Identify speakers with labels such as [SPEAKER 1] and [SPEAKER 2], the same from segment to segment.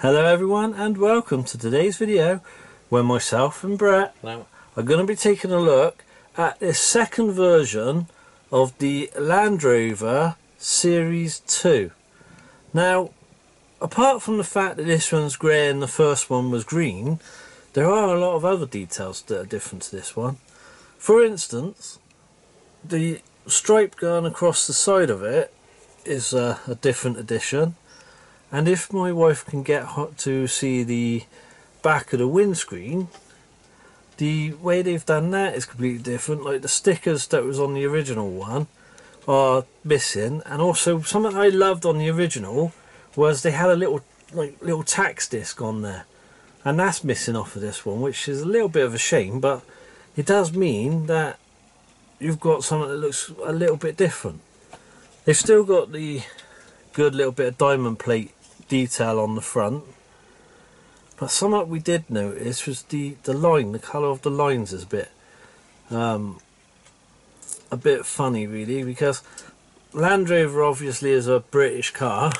[SPEAKER 1] Hello everyone and welcome to today's video where myself and Bret
[SPEAKER 2] No.
[SPEAKER 1] are going to be taking a look at this second version of the Land Rover Series 2. Now, apart from the fact that this one's grey and the first one was green, there are a lot of other details that are different to this one. For instance, the stripe going across the side of it is a, a different addition. And if my wife can get hot to see the back of the windscreen, the way they've done that is completely different. Like the stickers that was on the original one are missing, and also something I loved on the original was they had a little like little tax disc on there, and that's missing off of this one, which is a little bit of a shame, but it does mean that you've got something that looks a little bit different. They've still got the good little bit of diamond plate detail on the front. But something we did notice was the, the line, the colour of the lines is a bit um, a bit funny really because Land Rover obviously is a British car.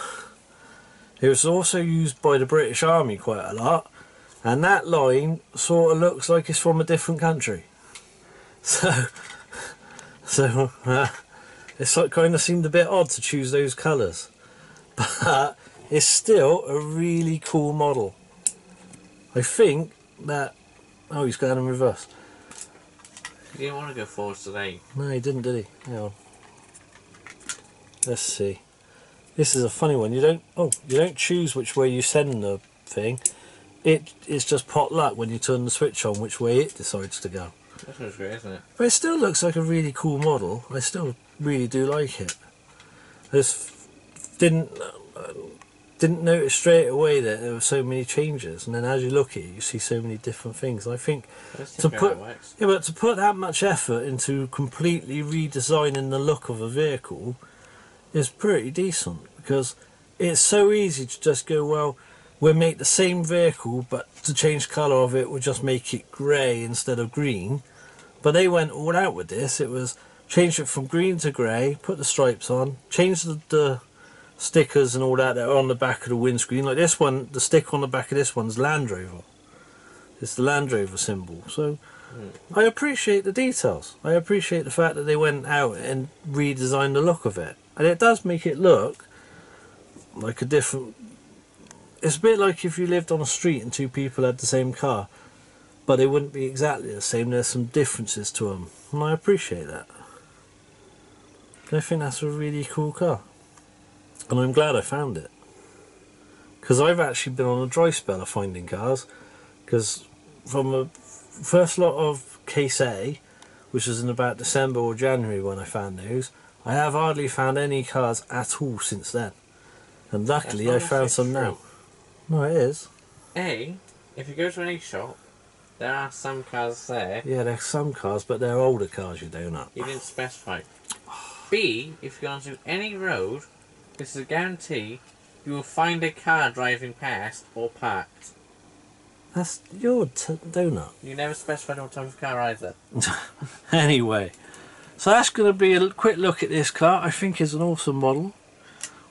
[SPEAKER 1] It was also used by the British Army quite a lot and that line sort of looks like it's from a different country. So, so uh, it's like kind of seemed a bit odd to choose those colours. But it's still a really cool model. I think that... Oh, he's going in reverse.
[SPEAKER 2] You didn't want to go forwards today.
[SPEAKER 1] No, he didn't, did he? Hang on. Let's see. This is a funny one. You don't... Oh, you don't choose which way you send the thing. It It's just pot luck when you turn the switch on which way it decides to go.
[SPEAKER 2] This one's great, isn't it?
[SPEAKER 1] But it still looks like a really cool model. I still really do like it. I just didn't didn't notice straight away that there were so many changes, and then as you look at it, you see so many different things. And I think To put- yeah, but to put that much effort into completely redesigning the look of a vehicle is pretty decent because it's so easy to just go, well, we'll make the same vehicle, but to change colour of it, we'll just make it grey instead of green. But they went all out with this. It was change it from green to grey, put the stripes on, change the, the stickers and all that that are on the back of the windscreen. Like this one, the stick on the back of this one's Land Rover. It's the Land Rover symbol. So I appreciate the details. I appreciate the fact that they went out and redesigned the look of it. And it does make it look like a different. It's a bit like if you lived on a street and two people had the same car, but they wouldn't be exactly the same. There's some differences to them, and I appreciate that. I think that's a really cool car, and I'm glad I found it. Because I've actually been on a dry spell of finding cars, because from the first lot of Case A, which was in about December or January when I found those, I have hardly found any cars at all since then. And luckily I found some
[SPEAKER 2] necessarily
[SPEAKER 1] now. No, it is.
[SPEAKER 2] A, if you go to any shop, there are some cars there.
[SPEAKER 1] Yeah, there's some cars, but they're older cars, you do not.
[SPEAKER 2] know You didn't specify. B, if you go onto any road, this is a guarantee, you will find a car driving past or parked.
[SPEAKER 1] That's your donut.
[SPEAKER 2] You never specified what type of car either.
[SPEAKER 1] Anyway, so that's going to be a quick look at this car. I think it's an awesome model.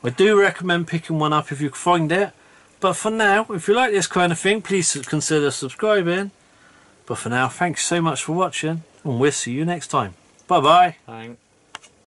[SPEAKER 1] I do recommend picking one up if you can find it. But for now, if you like this kind of thing, please consider subscribing. But for now, thanks so much for watching, and we'll see you next time. Bye bye.
[SPEAKER 2] Thanks.